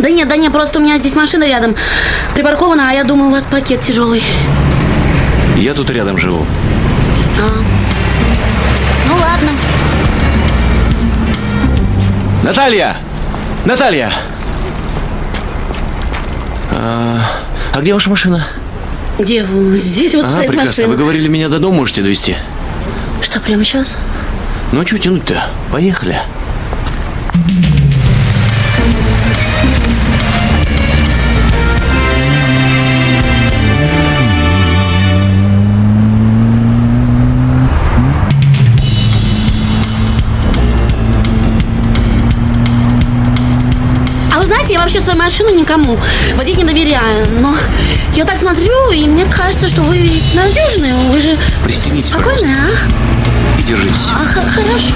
Да нет, да нет, просто у меня здесь машина рядом припаркована, а я думаю, у вас пакет тяжелый. Я тут рядом живу. Ну ладно. Наталья! Наталья! А, а где ваша машина? Где? Здесь вот А, стоит прекрасно. машина. Вы говорили, меня до дома можете довести. Что, прямо сейчас? Ну, а что тянуть-то? Поехали. А вы знаете, я вообще свою машину никому водить не доверяю. Но я так смотрю, и мне кажется, что вы ведь надежные. Вы же Пристегнитесь, спокойные, И держитесь. а? А, хорошо.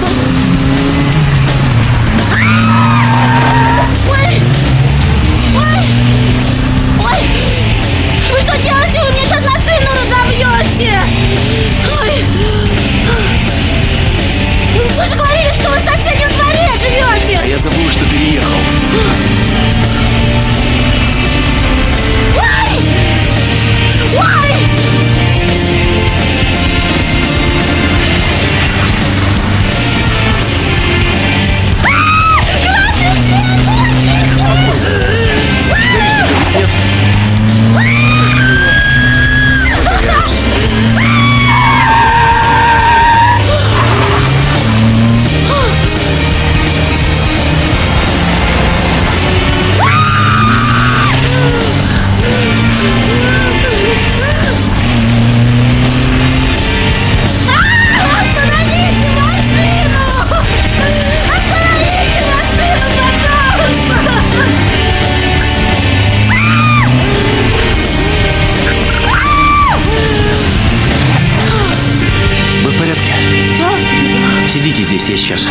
Здесь, я сейчас.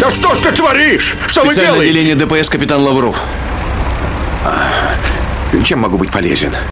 Да что ж ты творишь? Что вы делаете? отделение ДПС капитан Лавров. Чем могу быть полезен?